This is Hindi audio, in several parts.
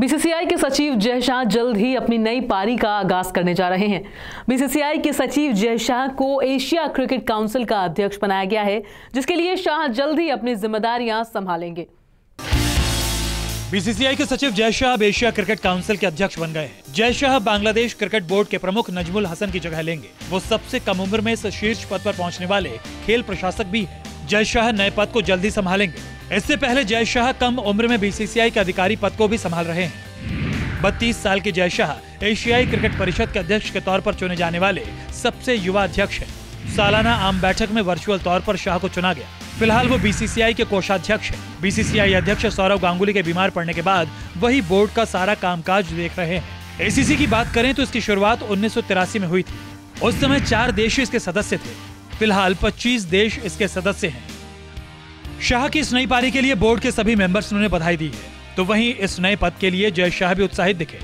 बीसीसीआई के सचिव जय शाह जल्द ही अपनी नई पारी का आगाज़ करने जा रहे हैं। बीसीसीआई के सचिव जय शाह को एशिया क्रिकेट काउंसिल का अध्यक्ष बनाया गया है, जिसके लिए शाह जल्द ही अपनी जिम्मेदारियाँ संभालेंगे। बीसीसीआई के सचिव जय शाह अब एशिया क्रिकेट काउंसिल के अध्यक्ष बन गए हैं। जय शाह बांग्लादेश क्रिकेट बोर्ड के प्रमुख नजमुल हसन की जगह लेंगे। वो सबसे कम उम्र में इस शीर्ष पद पर पहुँचने वाले खेल प्रशासक भी हैं। जय शाह नए पद को जल्दी संभालेंगे। इससे पहले जय शाह कम उम्र में बीसीसीआई के अधिकारी पद को भी संभाल रहे हैं। बत्तीस साल के जय शाह एशियाई क्रिकेट परिषद के अध्यक्ष के तौर पर चुने जाने वाले सबसे युवा अध्यक्ष हैं। सालाना आम बैठक में वर्चुअल तौर पर शाह को चुना गया। फ़िलहाल वो बीसीसीआई के कोषाध्यक्ष हैं। बीसीसीआई अध्यक्ष सौरव गांगुली के बीमार पड़ने के बाद वही बोर्ड का सारा कामकाज देख रहे हैं। एसीसी की बात करें तो इसकी शुरुआत उन्नीस सौ तिरासी में हुई थी। उस समय चार देश इसके सदस्य थे। फ़िलहाल 25 देश इसके सदस्य हैं। शाह की इस नई पारी के लिए बोर्ड के सभी मेंबर्स ने बधाई दी है। तो वहीं इस नए पद के लिए जय शाह भी उत्साहित दिखे।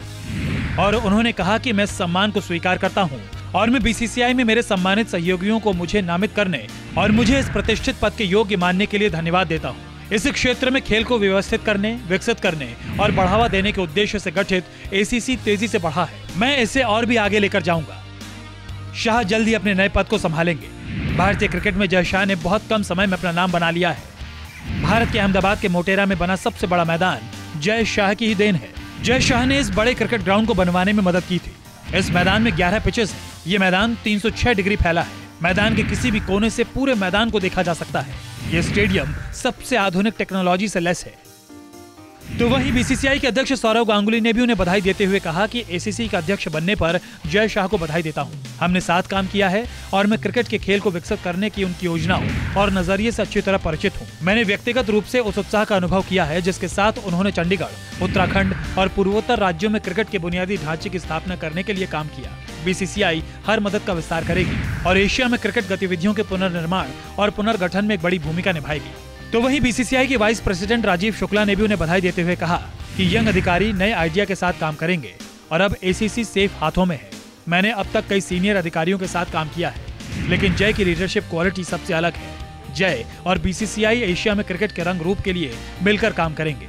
और उन्होंने कहा कि मैं सम्मान को स्वीकार करता हूँ और मैं बीसीसीआई में मेरे सम्मानित सहयोगियों को मुझे नामित करने और मुझे इस प्रतिष्ठित पद के योग्य मानने के लिए धन्यवाद देता हूँ। इस क्षेत्र में खेल को व्यवस्थित करने, विकसित करने और बढ़ावा देने के उद्देश्य से गठित एसीसी तेज़ी से बढ़ा है। मैं इसे और भी आगे लेकर जाऊँगा। शाह जल्द ही अपने नए पद को संभालेंगे। भारतीय क्रिकेट में जय शाह ने बहुत कम समय में अपना नाम बना लिया है। भारत के अहमदाबाद के मोटेरा में बना सबसे बड़ा मैदान जय शाह की ही देन है। जय शाह ने इस बड़े क्रिकेट ग्राउंड को बनवाने में मदद की थी। इस मैदान में 11 पिचेस हैं। ये मैदान 306 डिग्री फैला है। मैदान के किसी भी कोने से पूरे मैदान को देखा जा सकता है। ये स्टेडियम सबसे आधुनिक टेक्नोलॉजी से लेस है। तो वहीं बीसीसीआई के अध्यक्ष सौरव गांगुली ने भी उन्हें बधाई देते हुए कहा कि एसीसी का अध्यक्ष बनने पर जय शाह को बधाई देता हूँ। हमने साथ काम किया है और मैं क्रिकेट के खेल को विकसित करने की उनकी योजनाओं और नज़रिए से अच्छी तरह परिचित हूँ। मैंने व्यक्तिगत रूप से उस उत्साह का अनुभव किया है, जिसके साथ उन्होंने चंडीगढ़, उत्तराखंड और पूर्वोत्तर राज्यों में क्रिकेट के बुनियादी ढांचे की स्थापना करने के लिए काम किया। बीसीसीआई हर मदद का विस्तार करेगी और एशिया में क्रिकेट गतिविधियों के पुनर्निर्माण और पुनर्गठन में एक बड़ी भूमिका निभाएगी। तो वहीं बीसीसीआई के वाइस प्रेसिडेंट राजीव शुक्ला ने भी उन्हें बधाई देते हुए कहा कि यंग अधिकारी नए आइडिया के साथ काम करेंगे और अब एसीसी सेफ़ हाथों में है। मैंने अब तक कई सीनियर अधिकारियों के साथ काम किया है, लेकिन जय की लीडरशिप क्वालिटी सबसे अलग है। जय और बीसीसीआई एशिया में क्रिकेट के रंग रूप के लिए मिलकर काम करेंगे।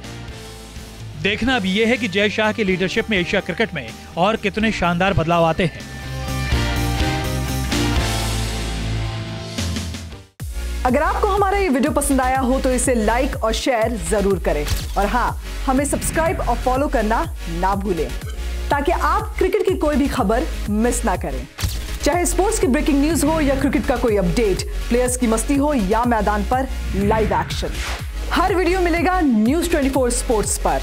देखना अब ये है कि जय शाह की लीडरशिप में एशिया क्रिकेट में और कितने शानदार बदलाव आते हैं। अगर आपको हमारा ये वीडियो पसंद आया हो तो इसे लाइक और शेयर ज़रूर करें। और हाँ हमें सब्सक्राइब और फॉलो करना ना भूलें, ताकि आप क्रिकेट की कोई भी खबर मिस ना करें। चाहे स्पोर्ट्स की ब्रेकिंग न्यूज़ हो या क्रिकेट का कोई अपडेट प्लेयर्स की मस्ती हो या मैदान पर लाइव एक्शन हर वीडियो मिलेगा न्यूज़ 24 स्पोर्ट्स पर।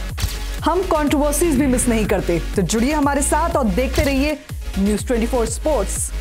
हम कॉन्ट्रोवर्सीज भी मिस नहीं करते तो जुड़िए हमारे साथ और देखते रहिए न्यूज़ 24 स्पोर्ट्स